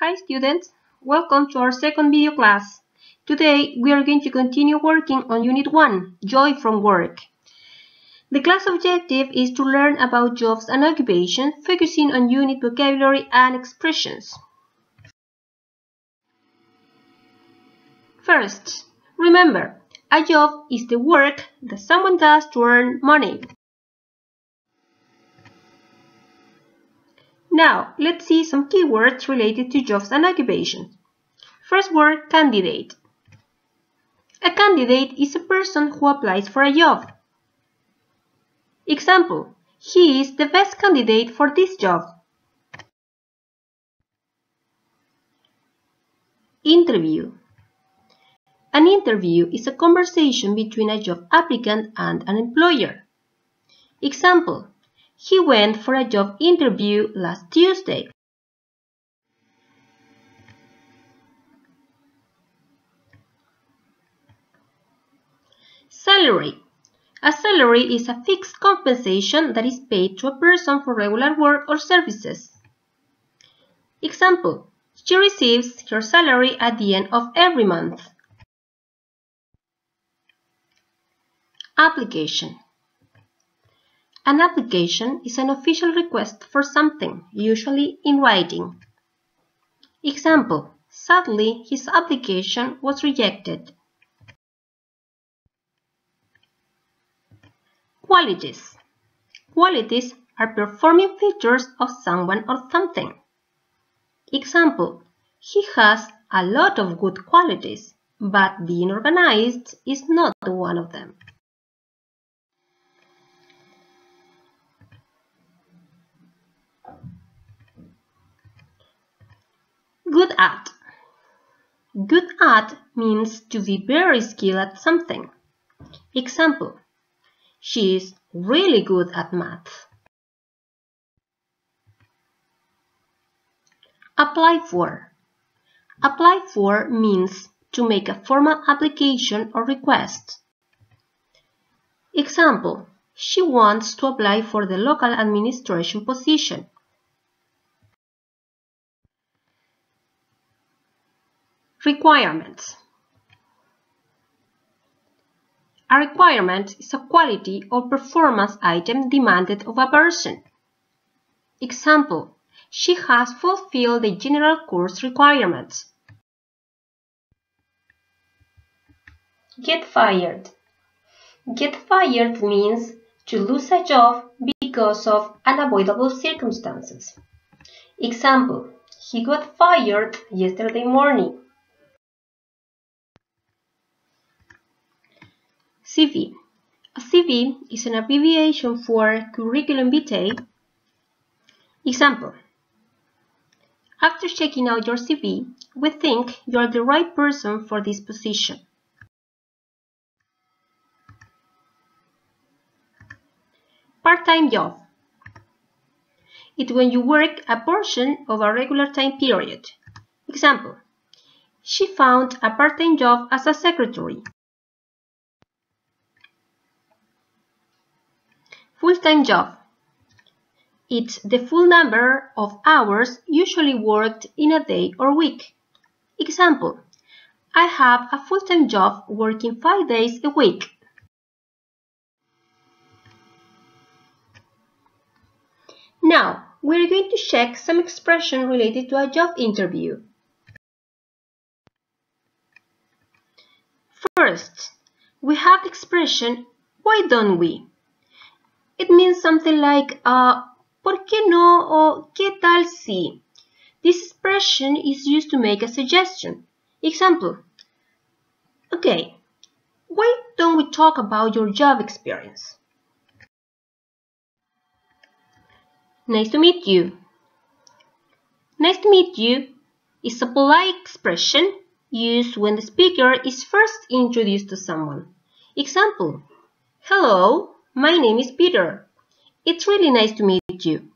Hi students, welcome to our second video class. Today we are going to continue working on Unit 1, Joy from Work. The class objective is to learn about jobs and occupations, focusing on unit vocabulary and expressions. First, remember, a job is the work that someone does to earn money. Now, let's see some keywords related to jobs and occupations. First word, candidate. A candidate is a person who applies for a job. Example, he is the best candidate for this job. Interview. An interview is a conversation between a job applicant and an employer. Example, he went for a job interview last Tuesday. Salary. A salary is a fixed compensation that is paid to a person for regular work or services. Example, she receives her salary at the end of every month. Application. An application is an official request for something, usually in writing. Example, sadly his application was rejected. Qualities. Qualities are performing features of someone or something. Example, he has a lot of good qualities, but being organized is not one of them. Good at. Good at means to be very skilled at something. Example, she is really good at math. Apply for. Apply for means to make a formal application or request. Example, she wants to apply for the local administration position. Requirements A requirement is a quality or performance item demanded of a person. Example, she has fulfilled the general course requirements. Get fired. Get fired means to lose a job because of unavoidable circumstances. Example, he got fired yesterday morning. CV. A CV is an abbreviation for curriculum vitae. Example. After checking out your CV, we think you are the right person for this position. Part-time job. It's when you work a portion of a regular time period. Example. She found a part-time job as a secretary. Full-time job. It's the full number of hours usually worked in a day or week. Example, I have a full-time job working five days a week. Now, we're going to check some expression related to a job interview. First, we have the expression, why don't we? It means something like, uh, ¿por qué no? or ¿qué tal si? This expression is used to make a suggestion. Example, okay, why don't we talk about your job experience? Nice to meet you. Nice to meet you is a polite expression used when the speaker is first introduced to someone. Example, hello, my name is Peter. It's really nice to meet you.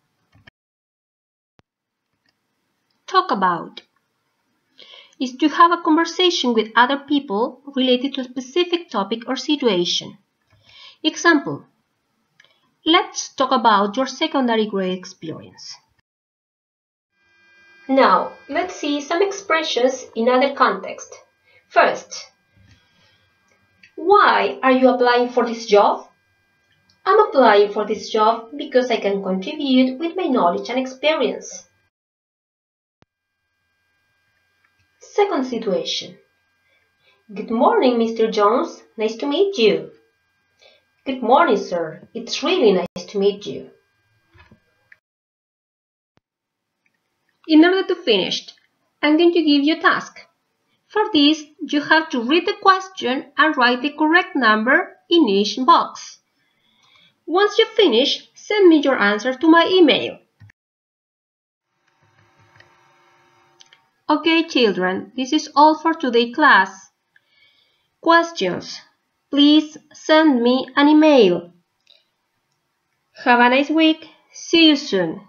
Talk about is to have a conversation with other people related to a specific topic or situation. Example, let's talk about your secondary grade experience. Now, let's see some expressions in other context. First, why are you applying for this job? I'm applying for this job because I can contribute with my knowledge and experience. Second situation. Good morning, Mr. Jones. Nice to meet you. Good morning, sir. It's really nice to meet you. In order to finish, I'm going to give you a task. For this, you have to read the question and write the correct number in each box. Once you finish, send me your answer to my email. Okay, children, this is all for today class. Questions? Please send me an email. Have a nice week. See you soon.